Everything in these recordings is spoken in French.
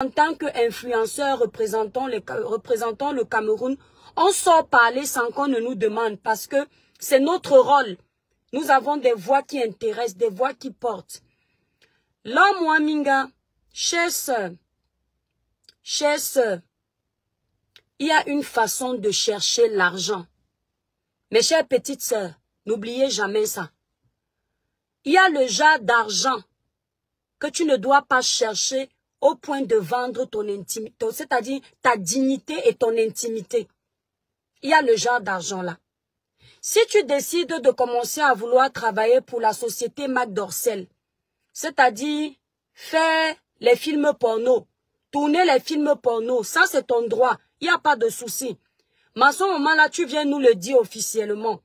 en tant qu'influenceur représentant le, Cameroun, on sort parler sans qu'on ne nous demande parce que c'est notre rôle. Nous avons des voix qui intéressent, des voix qui portent. Là, moi, Minga, chère sœur, chère sœur, il y a une façon de chercher l'argent. Mes chères petites sœurs, n'oubliez jamais ça. Il y a le genre d'argent que tu ne dois pas chercher au point de vendre ton intimité, c'est-à-dire ta dignité et ton intimité. Il y a le genre d'argent là. Si tu décides de commencer à vouloir travailler pour la société Mac Dorcel, c'est-à-dire faire les films porno, tourner les films porno, ça c'est ton droit, il n'y a pas de souci. Mais à ce moment-là, tu viens nous le dire officiellement.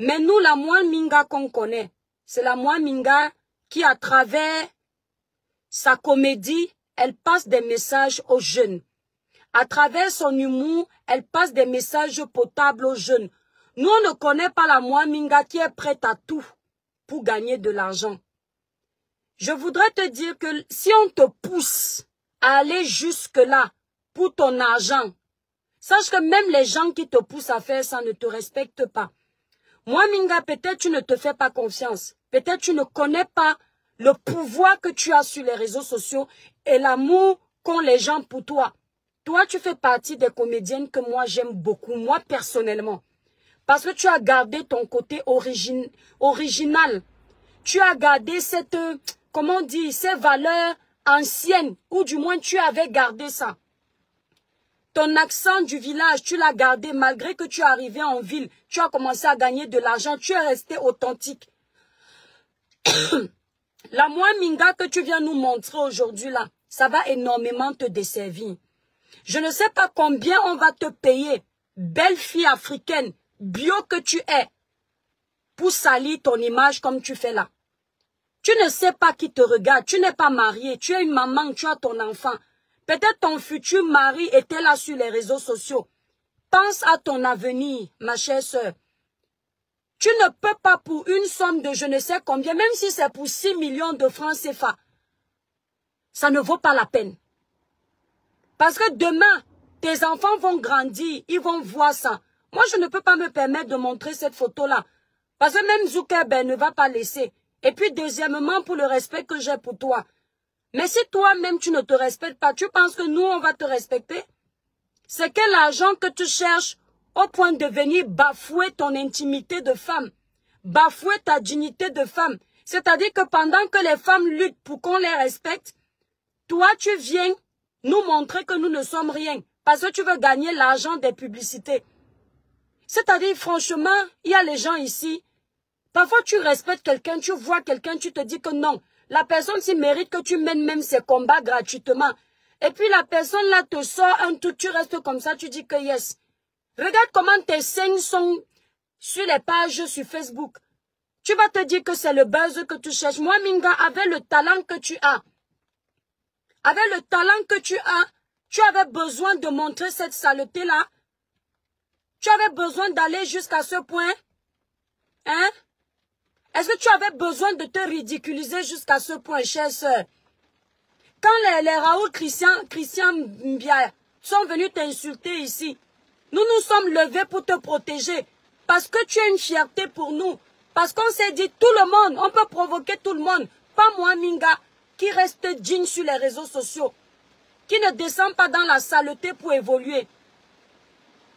Mais nous, la moine Minga qu'on connaît, c'est la moine Minga qui, à travers sa comédie, elle passe des messages aux jeunes. À travers son humour, elle passe des messages potables aux jeunes. Nous, on ne connaît pas la Minga qui est prête à tout pour gagner de l'argent. Je voudrais te dire que si on te pousse à aller jusque-là pour ton argent, sache que même les gens qui te poussent à faire ça ne te respectent pas. Moi, Minga, peut-être tu ne te fais pas confiance. Peut-être tu ne connais pas le pouvoir que tu as sur les réseaux sociaux et l'amour qu'ont les gens pour toi. Toi, tu fais partie des comédiennes que moi j'aime beaucoup, moi personnellement. Parce que tu as gardé ton côté original. Tu as gardé cette, comment on dit, ces valeurs anciennes, ou du moins tu avais gardé ça. Ton accent du village, tu l'as gardé malgré que tu es arrivé en ville. Tu as commencé à gagner de l'argent, tu es resté authentique. La moins minga que tu viens nous montrer aujourd'hui là, ça va énormément te desservir. Je ne sais pas combien on va te payer, belle fille africaine, bio que tu es, pour salir ton image comme tu fais là. Tu ne sais pas qui te regarde, tu n'es pas mariée, tu es une maman, tu as ton enfant. Peut-être ton futur mari était là sur les réseaux sociaux. Pense à ton avenir, ma chère sœur. Tu ne peux pas pour une somme de je ne sais combien, même si c'est pour 6 millions de francs CFA, ça ne vaut pas la peine. Parce que demain, tes enfants vont grandir, ils vont voir ça. Moi, je ne peux pas me permettre de montrer cette photo-là. Parce que même Zuckerberg ne va pas laisser. Et puis, deuxièmement, pour le respect que j'ai pour toi. Mais si toi-même, tu ne te respectes pas, tu penses que nous, on va te respecter? C'est quel argent que tu cherches au point de venir bafouer ton intimité de femme, bafouer ta dignité de femme. C'est-à-dire que pendant que les femmes luttent pour qu'on les respecte, toi, tu viens nous montrer que nous ne sommes rien parce que tu veux gagner l'argent des publicités. C'est-à-dire, franchement, il y a les gens ici. Parfois, tu respectes quelqu'un, tu vois quelqu'un, tu te dis que non, la personne s'y mérite que tu mènes même ses combats gratuitement. Et puis la personne là te sort un tout, tu restes comme ça, tu dis que yes. Regarde comment tes scènes sont sur les pages sur Facebook. Tu vas te dire que c'est le buzz que tu cherches. Moi, Minga, avec le talent que tu as, avec le talent que tu as, tu avais besoin de montrer cette saleté-là. Tu avais besoin d'aller jusqu'à ce point. Hein? Est-ce que tu avais besoin de te ridiculiser jusqu'à ce point, chère sœur? Quand les, Raoul Christian, Christian Mbia sont venus t'insulter ici, nous nous sommes levés pour te protéger. Parce que tu es une fierté pour nous. Parce qu'on s'est dit, tout le monde, on peut provoquer tout le monde. Pas moi, Minga, qui reste digne sur les réseaux sociaux. Qui ne descend pas dans la saleté pour évoluer.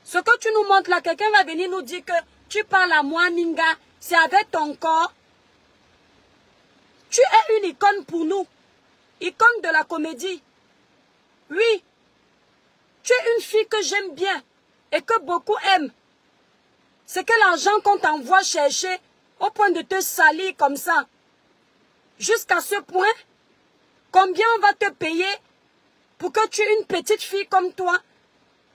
Ce que tu nous montres là, quelqu'un va venir nous dire que tu parles à moi, Minga, c'est avec ton corps. Tu es une icône pour nous. Icône de la comédie. Oui. Tu es une fille que j'aime bien et que beaucoup aiment, c'est que l'argent qu'on t'envoie chercher au point de te salir comme ça, jusqu'à ce point, combien on va te payer pour que tu, une petite fille comme toi,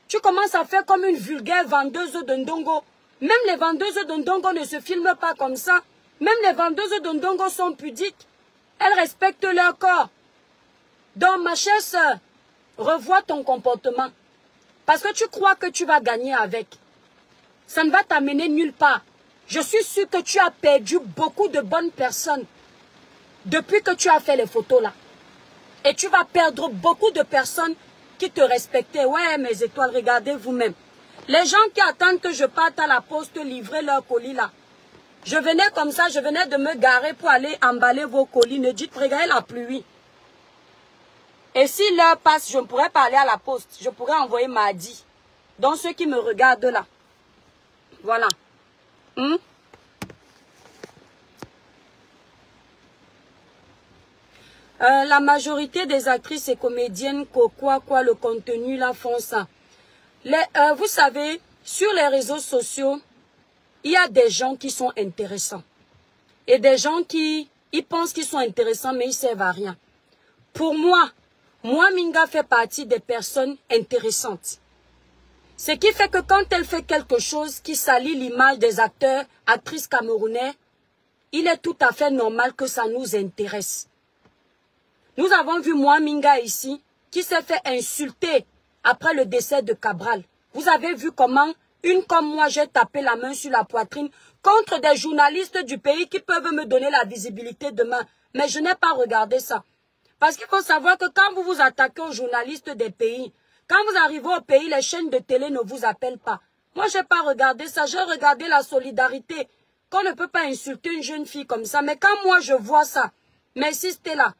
tu commences à faire comme une vulgaire vendeuse de ndongo. Même les vendeuses de ndongo ne se filment pas comme ça. Même les vendeuses de ndongo sont pudiques. Elles respectent leur corps. Donc, ma chère soeur, revois ton comportement. Parce que tu crois que tu vas gagner avec. Ça ne va t'amener nulle part. Je suis sûre que tu as perdu beaucoup de bonnes personnes depuis que tu as fait les photos là. Et tu vas perdre beaucoup de personnes qui te respectaient. Ouais, mes étoiles, regardez vous-même. Les gens qui attendent que je parte à la poste livrer leur colis là. Je venais comme ça, je venais de me garer pour aller emballer vos colis. Ne dites, regardez la pluie. Et si l'heure passe, je ne pourrais pas aller à la poste. Je pourrais envoyer mardi. Donc ceux qui me regardent là. Voilà. Hmm? Euh, la majorité des actrices et comédiennes, quoi, quoi, le contenu, là, font ça. Euh, vous savez, sur les réseaux sociaux, il y a des gens qui sont intéressants. Et des gens qui, ils pensent qu'ils sont intéressants, mais ils servent à rien. Pour moi, moi, Minga fait partie des personnes intéressantes. Ce qui fait que quand elle fait quelque chose qui salit l'image des acteurs, actrices camerounais, il est tout à fait normal que ça nous intéresse. Nous avons vu moi Minga ici, qui s'est fait insulter après le décès de Cabral. Vous avez vu comment une comme moi, j'ai tapé la main sur la poitrine contre des journalistes du pays qui peuvent me donner la visibilité demain. Mais je n'ai pas regardé ça. Parce qu'il faut savoir que quand vous vous attaquez aux journalistes des pays, quand vous arrivez au pays, les chaînes de télé ne vous appellent pas. Moi, je n'ai pas regardé ça. J'ai regardé la solidarité. Qu'on ne peut pas insulter une jeune fille comme ça. Mais quand moi, je vois ça, merci Stella,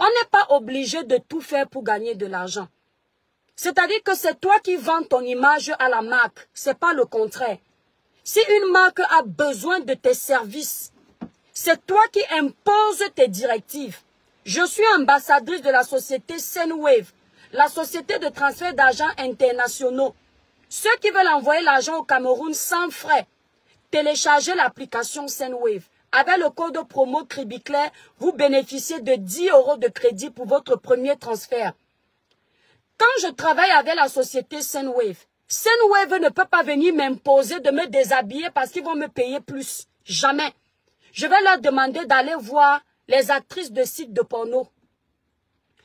on n'est pas obligé de tout faire pour gagner de l'argent. C'est-à-dire que c'est toi qui vends ton image à la marque. C'est pas le contraire. Si une marque a besoin de tes services, c'est toi qui imposes tes directives. Je suis ambassadrice de la société Senwave, la société de transfert d'argent internationaux. Ceux qui veulent envoyer l'argent au Cameroun sans frais, téléchargez l'application Senwave. Avec le code promo Cribiclair, vous bénéficiez de 10 euros de crédit pour votre premier transfert. Quand je travaille avec la société Senwave, Senwave ne peut pas venir m'imposer de me déshabiller parce qu'ils vont me payer plus. Jamais. Je vais leur demander d'aller voir les actrices de sites de porno.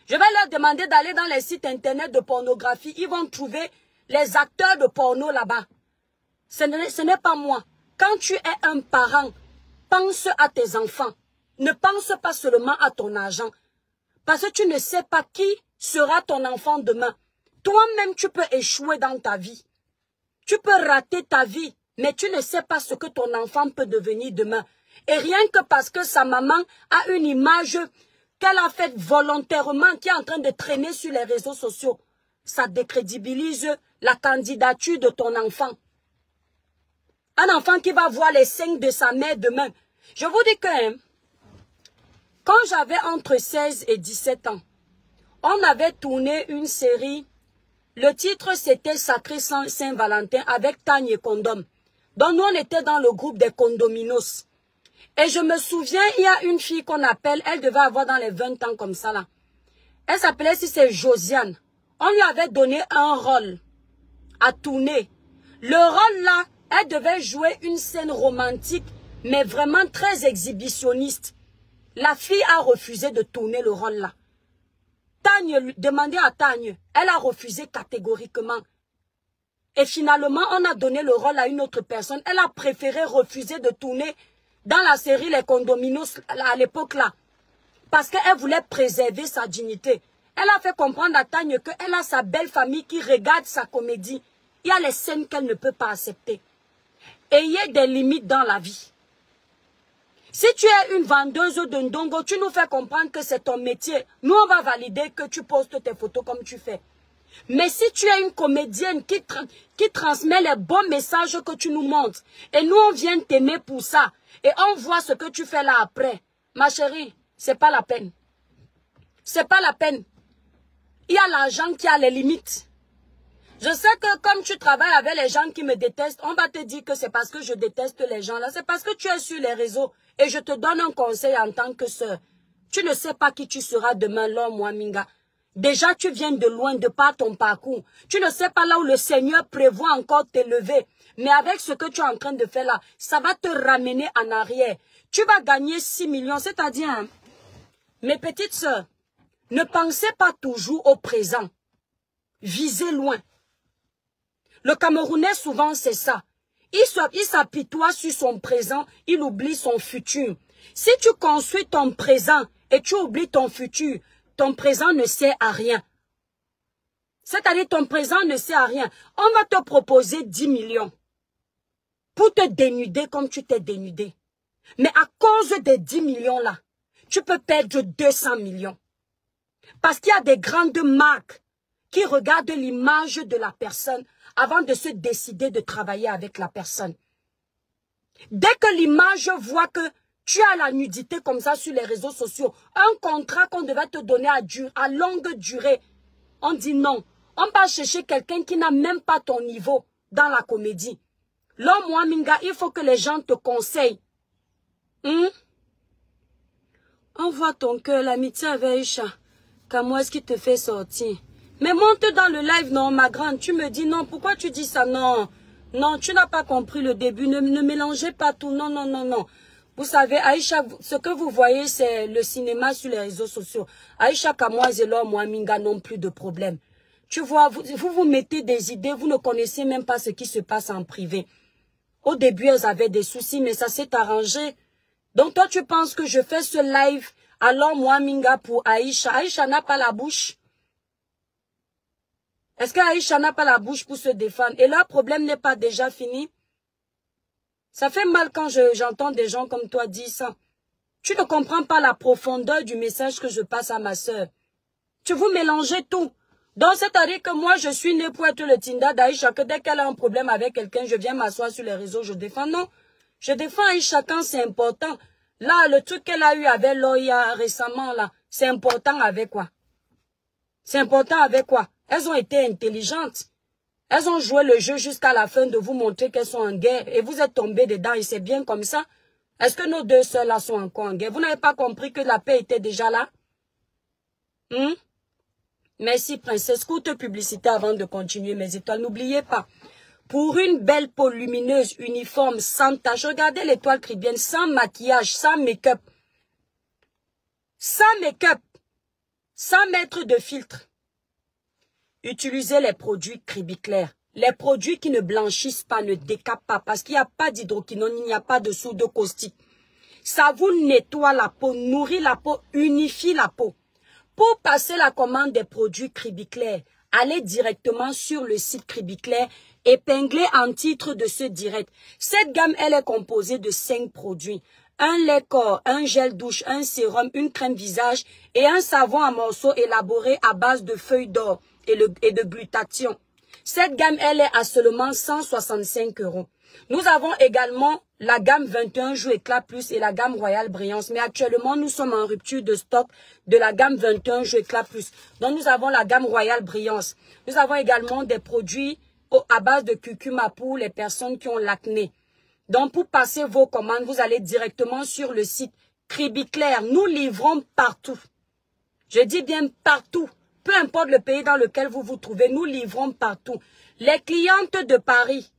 Je vais leur demander d'aller dans les sites internet de pornographie. Ils vont trouver les acteurs de porno là-bas. Ce n'est pas moi. Quand tu es un parent, pense à tes enfants. Ne pense pas seulement à ton argent. Parce que tu ne sais pas qui sera ton enfant demain. Toi-même, tu peux échouer dans ta vie. Tu peux rater ta vie, mais tu ne sais pas ce que ton enfant peut devenir demain. Et rien que parce que sa maman a une image qu'elle a faite volontairement, qui est en train de traîner sur les réseaux sociaux, ça décrédibilise la candidature de ton enfant. Un enfant qui va voir les seins de sa mère demain. Je vous dis que hein, quand j'avais entre 16 et 17 ans, on avait tourné une série. Le titre, c'était Sacré Saint-Valentin avec Tanya et Condom. Donc, nous, on était dans le groupe des Condominos. Et je me souviens, il y a une fille qu'on appelle, elle devait avoir dans les 20 ans comme ça, là. Elle s'appelait, si c'est Josiane. On lui avait donné un rôle à tourner. Le rôle, là, elle devait jouer une scène romantique, mais vraiment très exhibitionniste. La fille a refusé de tourner le rôle, là. Tagne, demandait à Tagne, elle a refusé catégoriquement. Et finalement, on a donné le rôle à une autre personne. Elle a préféré refuser de tourner dans la série Les Condominos à l'époque là. Parce qu'elle voulait préserver sa dignité. Elle a fait comprendre à Tagne qu'elle a sa belle famille qui regarde sa comédie. Il y a les scènes qu'elle ne peut pas accepter. Et il y a des limites dans la vie. Si tu es une vendeuse de ndongo, tu nous fais comprendre que c'est ton métier. Nous, on va valider que tu postes tes photos comme tu fais. Mais si tu es une comédienne qui, qui transmet les bons messages que tu nous montres, et nous, on vient t'aimer pour ça, et on voit ce que tu fais là après, ma chérie, c'est pas la peine. C'est pas la peine. Il y a l'argent qui a les limites. Je sais que comme tu travailles avec les gens qui me détestent, on va te dire que c'est parce que je déteste les gens là. C'est parce que tu es sur les réseaux et je te donne un conseil en tant que soeur. Tu ne sais pas qui tu seras demain, l'homme ou Minga. Déjà, tu viens de loin, de par ton parcours. Tu ne sais pas là où le Seigneur prévoit encore t'élever. Mais avec ce que tu es en train de faire là, ça va te ramener en arrière. Tu vas gagner 6 millions, c'est-à-dire, hein, mes petites sœurs, ne pensez pas toujours au présent. Visez loin. Le Camerounais, souvent, c'est ça. Il s'apitoie sur son présent, il oublie son futur. Si tu construis ton présent et tu oublies ton futur, ton présent ne sert à rien. C'est-à-dire ton présent ne sert à rien. On va te proposer 10 millions pour te dénuder comme tu t'es dénudé. Mais à cause des 10 millions là, tu peux perdre 200 millions. Parce qu'il y a des grandes marques qui regardent l'image de la personne avant de se décider de travailler avec la personne. Dès que l'image voit que tu as la nudité comme ça sur les réseaux sociaux, un contrat qu'on devait te donner à, longue durée, on dit non. On va chercher quelqu'un qui n'a même pas ton niveau dans la comédie. L'homme Minga, il faut que les gens te conseillent. Hum? Envoie ton cœur, l'amitié avec Isha. Comment est-ce qu'il te fait sortir? Mais monte dans le live, non, ma grande. Tu me dis non. Pourquoi tu dis ça? Non. Non, tu n'as pas compris le début. Ne, ne mélangez pas tout. Non, non, non, non. Vous savez, Aïcha, ce que vous voyez, c'est le cinéma sur les réseaux sociaux. Aïcha Kamoise et l'homme Minga n'ont plus de problème. Tu vois, vous, vous mettez des idées, vous ne connaissez même pas ce qui se passe en privé. Au début, elles avaient des soucis, mais ça s'est arrangé. Donc toi, tu penses que je fais ce live alors moi, Minga, pour Aïcha, Aïcha n'a pas la bouche. Est-ce qu'Aïcha n'a pas la bouche pour se défendre? Et là, problème n'est pas déjà fini. Ça fait mal quand j'entends des gens comme toi dire ça. Tu ne comprends pas la profondeur du message que je passe à ma soeur. Tu vous mélangez tout. Donc, c'est-à-dire que moi, je suis né pour être le Tinda d'Aïcha, que dès qu'elle a un problème avec quelqu'un, je viens m'asseoir sur les réseaux, je défends. Non, je défends Aïcha quand c'est important. Là, le truc qu'elle a eu avec Loya récemment, là, c'est important avec quoi? C'est important avec quoi? Elles ont été intelligentes. Elles ont joué le jeu jusqu'à la fin de vous montrer qu'elles sont en guerre. Et vous êtes tombés dedans et c'est bien comme ça. Est-ce que nos deux sœurs là sont encore en guerre? Vous n'avez pas compris que la paix était déjà là? Hmm? Merci, princesse. Courte publicité avant de continuer mes étoiles. N'oubliez pas, pour une belle peau lumineuse, uniforme, sans tache, regardez l'étoile cribienne, sans maquillage, sans make-up. Sans make-up, sans mettre de filtre. Utilisez les produits Cribiclair. Les produits qui ne blanchissent pas, ne décapent pas, parce qu'il n'y a pas d'hydroquinone, il n'y a pas de soude caustique. Ça vous nettoie la peau, nourrit la peau, unifie la peau. Pour passer la commande des produits Cribiclair, allez directement sur le site Cribiclair, épinglé en titre de ce direct. Cette gamme, elle est composée de cinq produits. Un lait corps, un gel douche, un sérum, une crème visage et un savon à morceaux élaboré à base de feuilles d'or et, et de glutathion. Cette gamme, elle est à seulement 165 euros. Nous avons également la gamme 21 Joue Éclat Plus et la gamme Royale Brillance. Mais actuellement, nous sommes en rupture de stock de la gamme 21 Joue Éclat Plus. Donc, nous avons la gamme Royale Brillance. Nous avons également des produits à base de curcuma pour les personnes qui ont l'acné. Donc, pour passer vos commandes, vous allez directement sur le site Cribiclair. Nous livrons partout. Je dis bien partout. Peu importe le pays dans lequel vous vous trouvez, nous livrons partout. Les clientes de Paris,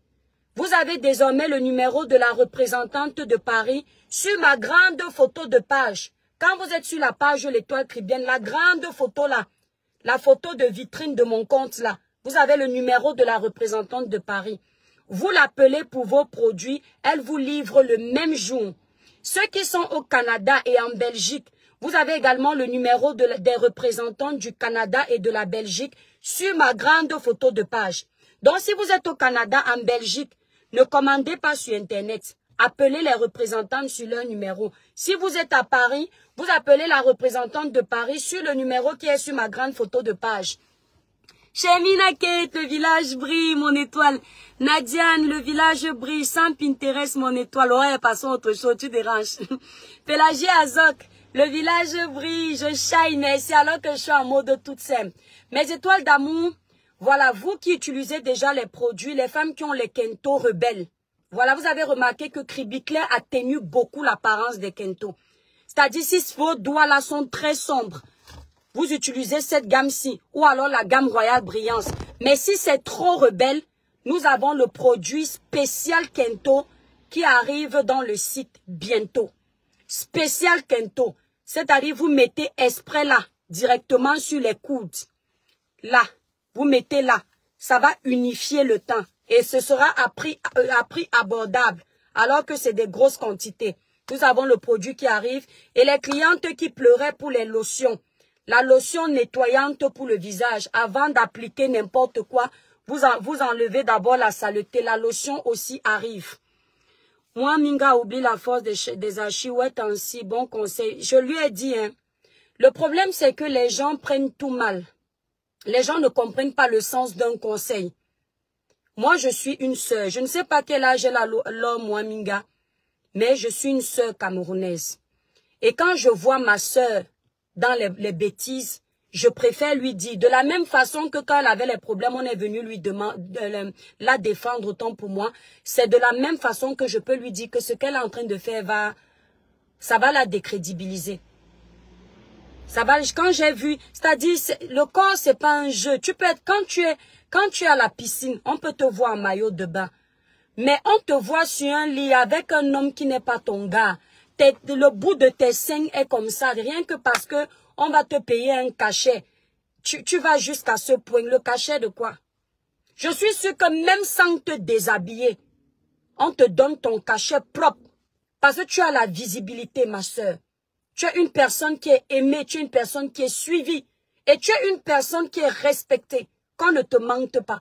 vous avez désormais le numéro de la représentante de Paris sur ma grande photo de page. Quand vous êtes sur la page L'étoile Cribienne, la grande photo là, la photo de vitrine de mon compte là, vous avez le numéro de la représentante de Paris. Vous l'appelez pour vos produits, elle vous livre le même jour. Ceux qui sont au Canada et en Belgique, vous avez également le numéro des représentants du Canada et de la Belgique sur ma grande photo de page. Donc, si vous êtes au Canada, en Belgique, ne commandez pas sur Internet. Appelez les représentants sur leur numéro. Si vous êtes à Paris, vous appelez la représentante de Paris sur le numéro qui est sur ma grande photo de page. Chemina Kate, le village brille, mon étoile. Nadiane, le village brille. Sans Pinterest, mon étoile. Ouais, passons autre chose, tu déranges. Pélagie Azok, le village brille, je shine, c'est alors que je suis en mode toute simple. Mes étoiles d'amour, voilà, vous qui utilisez déjà les produits, les femmes qui ont les kento rebelles. Voilà, vous avez remarqué que Cribiclair atténue beaucoup l'apparence des kento. C'est-à-dire, si vos doigts là sont très sombres, vous utilisez cette gamme-ci, ou alors la gamme Royale Brillance. Mais si c'est trop rebelle, nous avons le produit spécial Kento qui arrive dans le site bientôt. Spécial Kento. C'est-à-dire, vous mettez exprès là, directement sur les coudes. Là, vous mettez là. Ça va unifier le temps. Et ce sera à prix, euh, à prix abordable. Alors que c'est des grosses quantités. Nous avons le produit qui arrive. Et les clientes qui pleuraient pour les lotions. la lotion nettoyante pour le visage, avant d'appliquer n'importe quoi, vous enlevez d'abord la saleté. La lotion aussi arrive. Moi, Minga oublie la force des, des archivettes en si bon conseil. Je lui ai dit, hein, le problème c'est que les gens prennent tout mal. Les gens ne comprennent pas le sens d'un conseil. Moi, je suis une sœur. Je ne sais pas quel âge a l'homme, Minga, mais je suis une sœur camerounaise. Et quand je vois ma sœur dans les, bêtises, je préfère lui dire, de la même façon que quand elle avait les problèmes, on est venu lui demander, de la défendre autant pour moi, c'est de la même façon que je peux lui dire que ce qu'elle est en train de faire va, ça va la décrédibiliser. Ça va, quand j'ai vu, c'est-à-dire, le corps, c'est pas un jeu. Tu peux être, quand tu es, quand tu es à la piscine, on peut te voir en maillot de bain. Mais on te voit sur un lit avec un homme qui n'est pas ton gars le bout de tes seins est comme ça, rien que parce que on va te payer un cachet. Tu, vas jusqu'à ce point. Le cachet de quoi? Je suis sûr que même sans te déshabiller, on te donne ton cachet propre. Parce que tu as la visibilité, ma soeur. Tu es une personne qui est aimée, tu es une personne qui est suivie. Et tu es une personne qui est respectée. Qu'on ne te mente pas.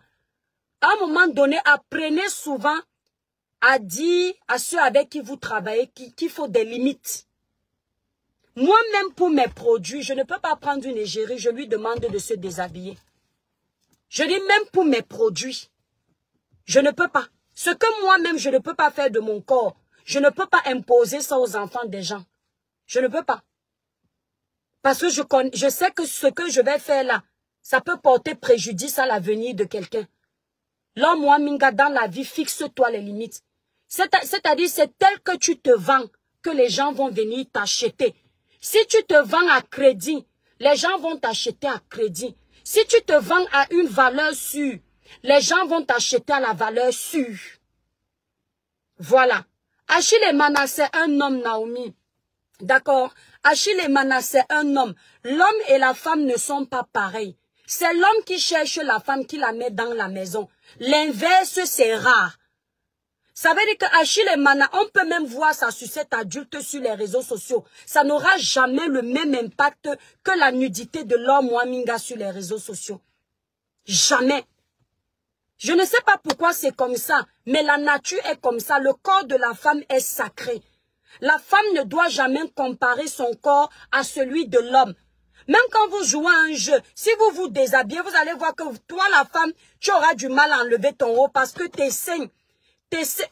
À un moment donné, apprenez souvent a dit à ceux avec qui vous travaillez qu'il faut des limites. Moi-même, pour mes produits, je ne peux pas prendre une égérie, je lui demande de se déshabiller. Je dis même pour mes produits, je ne peux pas. Ce que moi-même, je ne peux pas faire de mon corps, je ne peux pas imposer ça aux enfants des gens. Je ne peux pas. Parce que je, je sais que ce que je vais faire là, ça peut porter préjudice à l'avenir de quelqu'un. Là, moi, Minga, dans la vie, fixe-toi les limites. C'est-à-dire, c'est tel que tu te vends que les gens vont venir t'acheter. Si tu te vends à crédit, les gens vont t'acheter à crédit. Si tu te vends à une valeur sûre, les gens vont t'acheter à la valeur sûre. Voilà. Achille et Manassé, un homme, Naomi. D'accord? Achille et Manassé, un homme. L'homme et la femme ne sont pas pareils. C'est l'homme qui cherche la femme qui la met dans la maison. L'inverse, c'est rare. Ça veut dire que Achille et Mana, on peut même voir sa sucette adulte sur les réseaux sociaux. Ça n'aura jamais le même impact que la nudité de l'homme Waminga sur les réseaux sociaux. Jamais. Je ne sais pas pourquoi c'est comme ça, mais la nature est comme ça. Le corps de la femme est sacré. La femme ne doit jamais comparer son corps à celui de l'homme. Même quand vous jouez à un jeu, si vous vous déshabillez, vous allez voir que toi, la femme, tu auras du mal à enlever ton haut parce que tes seins,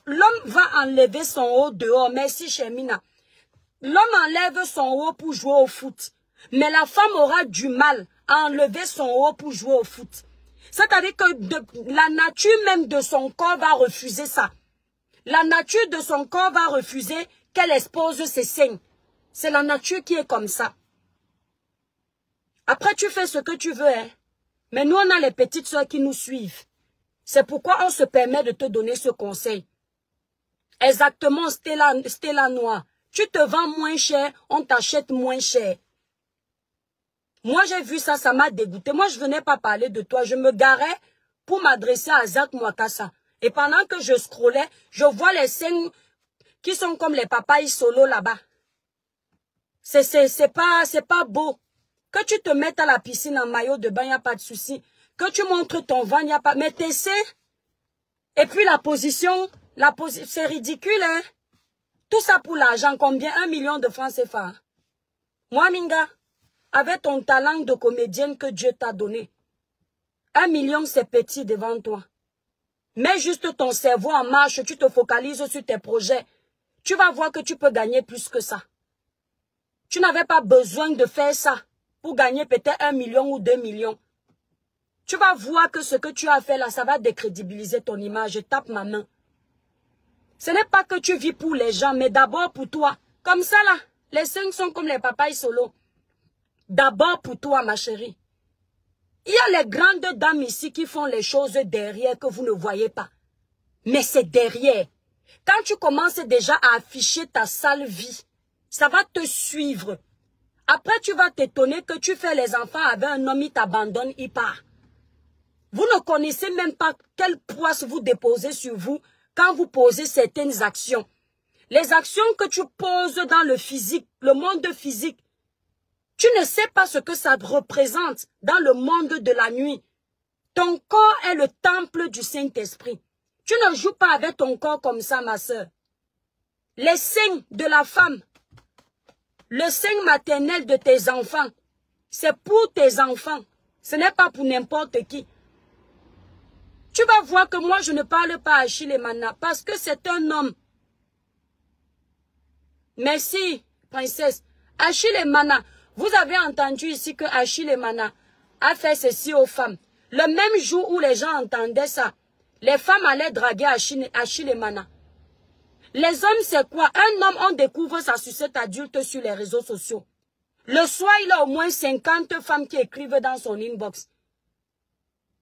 L'homme va enlever son haut dehors. Merci, Chemina. L'homme enlève son haut pour jouer au foot. Mais la femme aura du mal à enlever son haut pour jouer au foot. C'est-à-dire que la nature même de son corps va refuser ça. La nature de son corps va refuser qu'elle expose ses seins. C'est la nature qui est comme ça. Après, tu fais ce que tu veux, hein. Mais nous, on a les petites soeurs qui nous suivent. C'est pourquoi on se permet de te donner ce conseil. Exactement, Stella. Tu te vends moins cher, on t'achète moins cher. Moi, j'ai vu ça, ça m'a dégoûté. Moi, je venais pas parler de toi. Je me garais pour m'adresser à Zach Mwakasa. Et pendant que je scrollais, je vois les scènes qui sont comme les papayes solo là-bas. C'est, pas, pas beau. Que tu te mettes à la piscine en maillot de bain, y a pas de souci. Que tu montres ton vent, il n'y a pas... Mais t'essaies. Et puis la position, la position, c'est ridicule, hein. Tout ça pour l'argent, combien? Un million de francs CFA. Moi, Minga, avec ton talent de comédienne que Dieu t'a donné, un million, c'est petit devant toi. Mets juste ton cerveau en marche, tu te focalises sur tes projets. Tu vas voir que tu peux gagner plus que ça. Tu n'avais pas besoin de faire ça pour gagner peut-être un million ou deux millions. Tu vas voir que ce que tu as fait là, ça va décrédibiliser ton image. Je tape ma main. Ce n'est pas que tu vis pour les gens, mais d'abord pour toi. Comme ça là, les cinq sont comme les papayes solo. D'abord pour toi, ma chérie. Il y a les grandes dames ici qui font les choses derrière que vous ne voyez pas. Mais c'est derrière. Quand tu commences déjà à afficher ta sale vie, ça va te suivre. Après, tu vas t'étonner que tu fais les enfants avec un homme, il t'abandonne, il part. Vous ne connaissez même pas quel poids vous déposez sur vous quand vous posez certaines actions. Les actions que tu poses dans le physique, le monde physique, Tu ne sais pas ce que ça représente dans le monde de la nuit. Ton corps est le temple du Saint-Esprit. Tu ne joues pas avec ton corps comme ça, ma soeur. Les seins de la femme, le sein maternel de tes enfants, c'est pour tes enfants. Ce n'est pas pour n'importe qui. Tu vas voir que moi, je ne parle pas à Achille Mana parce que c'est un homme. Merci, princesse. Achille Mana, vous avez entendu ici que Achille Mana a fait ceci aux femmes. Le même jour où les gens entendaient ça, les femmes allaient draguer Achille, Achille Mana. Les hommes, c'est quoi? Un homme, on découvre sa sucette adulte sur les réseaux sociaux. Le soir, il a au moins 50 femmes qui écrivent dans son inbox.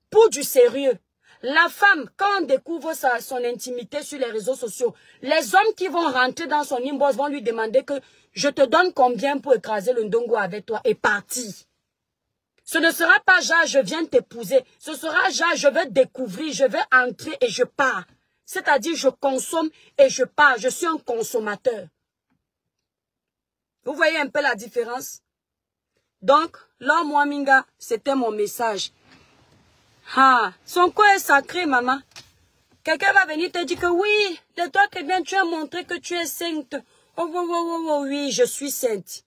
Pour du sérieux. La femme, quand on découvre sa, son intimité sur les réseaux sociaux, les hommes qui vont rentrer dans son inbox vont lui demander que je te donne combien pour écraser le ndongo avec toi et partir. Ce ne sera pas genre je viens t'épouser. Ce sera genre je vais découvrir, je vais entrer et je pars. C'est-à-dire je consomme et je pars. Je suis un consommateur. Vous voyez un peu la différence? Donc, moi, Minga, c'était mon message. Ah, son corps est sacré, maman. Quelqu'un va venir te dire que oui, de toi que bien tu as montré que tu es sainte. Oh, oh, oh, oh, oui, je suis sainte.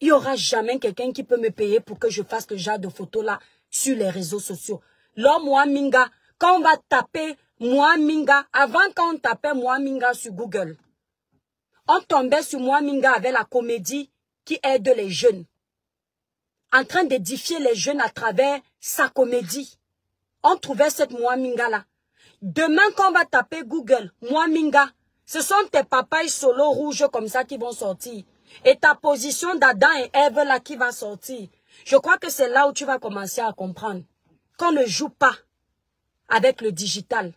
Il n'y aura jamais quelqu'un qui peut me payer pour que je fasse ce genre de photos là sur les réseaux sociaux. Moi, Minga, quand on va taper Minga, avant quand on tapait Minga sur Google, on tombait sur Minga avec la comédie qui aide les jeunes. En train d'édifier les jeunes à travers sa comédie. On trouvait cette moi, Minga là. Demain, quand on va taper Google, moi, Minga, ce sont tes papayes solo rouges comme ça qui vont sortir. Et ta position d'Adam et Ève là qui va sortir. Je crois que c'est là où tu vas commencer à comprendre qu'on ne joue pas avec le digital.